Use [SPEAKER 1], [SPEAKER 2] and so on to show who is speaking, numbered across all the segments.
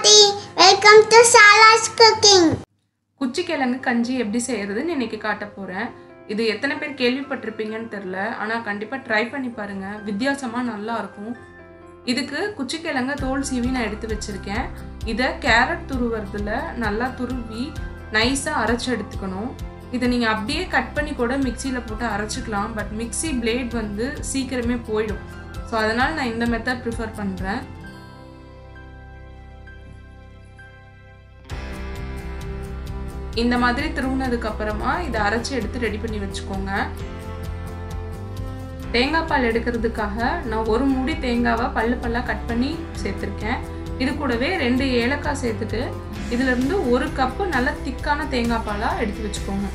[SPEAKER 1] பாட்டி. Welcome to சாலாஸ் cooking
[SPEAKER 2] குச்சிக்கிழங்கு கஞ்சி எப்படி செய்யறதுன்னு இன்னைக்கு காட்ட போறேன். இது எத்தனை பேர் கேள்விப்பட்டிருப்பீங்கன்னு தெரில ஆனால் கண்டிப்பாக ட்ரை பண்ணி பாருங்கள் வித்தியாசமாக நல்லா இருக்கும். இதுக்கு குச்சிக்கிழங்க தோல் சீவி நான் எடுத்து வச்சுருக்கேன். இதை கேரட் துருவுறதுல நல்லா துருவி நைஸாக அரைச்சி எடுத்துக்கணும். இதை நீங்கள் அப்படியே கட் பண்ணி கூட மிக்சியில் போட்டு அரைச்சிக்கலாம். பட் மிக்ஸி பிளேட் வந்து சீக்கிரமே போயிடும். ஸோ அதனால் நான் இந்த மெத்தட் ப்ரிஃபர் பண்ணுறேன் இந்த மாதிரி திருவுனதுக்கு அப்புறமா இதை அரைச்சி எடுத்து ரெடி பண்ணி வச்சுக்கோங்க. தேங்காய் பால் எடுக்கிறதுக்காக நான் ஒரு மூடி தேங்காவை பல்லு பல்லாக கட் பண்ணி சேர்த்துருக்கேன். இது கூடவே ரெண்டு ஏலக்காய் சேர்த்துட்டு இதுலேருந்து ஒரு கப்பு நல்ல திக்கான தேங்காய் பாலாக எடுத்து வச்சுக்கோங்க.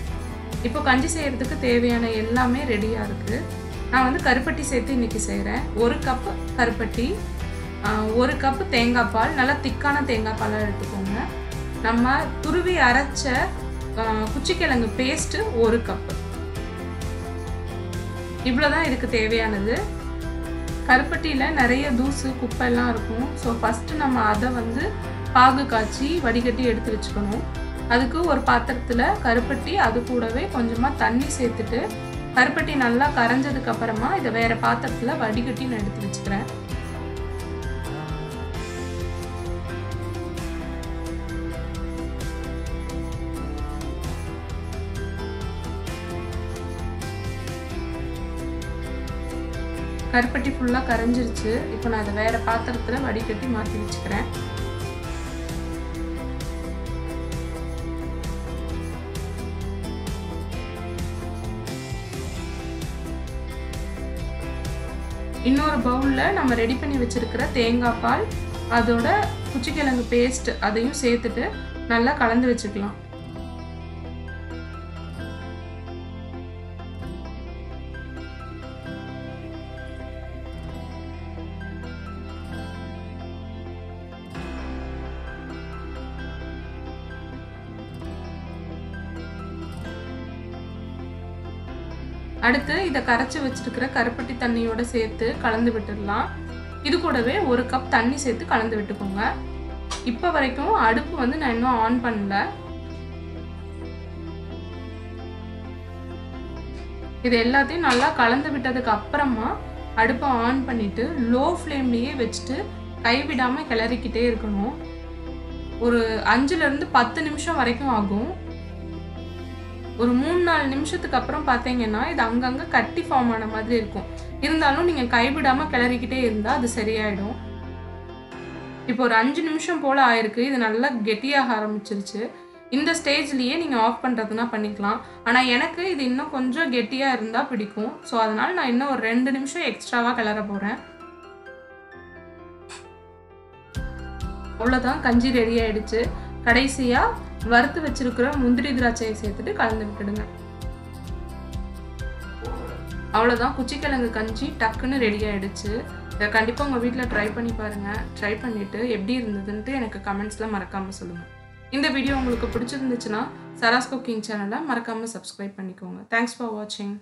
[SPEAKER 2] இப்போ கஞ்சி செய்கிறதுக்கு தேவையான எல்லாமே ரெடியாக இருக்குது நான் வந்து கருப்பட்டி சேர்த்து இன்றைக்கி செய்கிறேன் ஒரு கப்பு கருப்பட்டி ஒரு கப்பு தேங்காய் பால் நல்லா திக்கான தேங்காய் பாலாக எடுத்துக்கோங்க. நம்ம துருவி அரைச்ச குச்சிக்கிழங்கு பேஸ்ட்டு ஒரு கப்பு இவ்வளோதான் இதுக்கு தேவையானது. கருப்பட்டியில் நிறைய தூசு குப்பைலாம் இருக்கும். ஸோ ஃபஸ்ட்டு நம்ம அதை வந்து பாகு காய்ச்சி வடிகட்டி எடுத்து வச்சுக்கணும். அதுக்கு ஒரு பாத்திரத்தில் கருப்பட்டி அது கூடவே கொஞ்சமாக தண்ணி சேர்த்துட்டு கருப்பட்டி நல்லா கரைஞ்சதுக்கப்புறமா இதை வேறு பாத்திரத்தில் வடிகட்டி நான் எடுத்து வச்சுக்கிறேன். கருப்பட்டி ஃபுல்லாக கரைஞ்சிருச்சு. இப்போ நான் அதை வேறு பாத்திரத்தில் வடிகட்டி மாற்றி வச்சுக்கிறேன். இன்னொரு பவுலில் நம்ம ரெடி பண்ணி வச்சுருக்கிற தேங்காய் பால் அதோட குச்சிக்கிழங்கு பேஸ்ட் அதையும் சேர்த்துட்டு நல்லா கலந்து வச்சுக்கலாம். அடுத்து இதை கரைச்சி வச்சிருக்கிற கருப்பட்டி தண்ணியோட சேர்த்து கலந்து விட்டுடலாம். இது கூடவே ஒரு கப் தண்ணி சேர்த்து கலந்து விட்டுக்கோங்க. இப்போ வரைக்கும் அடுப்பு வந்து நான் இன்னும் ஆன் பண்ணல. இது எல்லாத்தையும் நல்லா கலந்து விட்டதுக்கு அப்புறமா அடுப்பை ஆன் பண்ணிட்டு லோ ஃப்ளேம்லேயே வச்சுட்டு கைவிடாமல் கிளறிக்கிட்டே இருக்கணும். ஒரு அஞ்சுலேருந்து பத்து நிமிஷம் வரைக்கும் ஆகும். ஒரு மூணு நாலு நிமிஷத்துக்கு அப்புறம் பார்த்தீங்கன்னா இது அங்கங்கே கட்டி ஃபார்ம் ஆன மாதிரி இருக்கும். இருந்தாலும் நீங்கள் கைவிடாமல் கிளறிக்கிட்டே இருந்தால் அது சரியாயிடும். இப்போ ஒரு அஞ்சு நிமிஷம் போல் ஆயிருக்கு. இது நல்லா கெட்டியாக ஆரம்பிச்சிருச்சு. இந்த ஸ்டேஜ்லேயே நீங்கள் ஆஃப் பண்ணுறதுனா பண்ணிக்கலாம். ஆனால் எனக்கு இது இன்னும் கொஞ்சம் கெட்டியாக இருந்தால் பிடிக்கும். ஸோ அதனால் நான் இன்னும் ஒரு ரெண்டு நிமிஷம் எக்ஸ்ட்ராவாக கிளற போகிறேன் அவ்வளோதான் கஞ்சி ரெடி ஆகிடுச்சு கடைசியாக வறுத்து வச்சிருக்கிற முந்திரி திராட்சையை சேர்த்துட்டு கலந்து விட்டுடுங்க. அவ்வளோதான் குச்சிக்கிழங்கு கஞ்சி டக்குன்னு ரெடி ஆகிடுச்சு இதை கண்டிப்பாக உங்கள் வீட்டில் ட்ரை பண்ணி பாருங்கள் ட்ரை பண்ணிவிட்டு எப்படி இருந்ததுன்ட்டு எனக்கு கமெண்ட்ஸில் மறக்காமல் சொல்லுங்கள் இந்த வீடியோ உங்களுக்கு பிடிச்சிருந்துச்சுன்னா சராஸ் குக்கிங் சேனலை மறக்காமல் சப்ஸ்கிரைப் பண்ணிக்கோங்க. தேங்க்ஸ் ஃபார் வாட்சிங்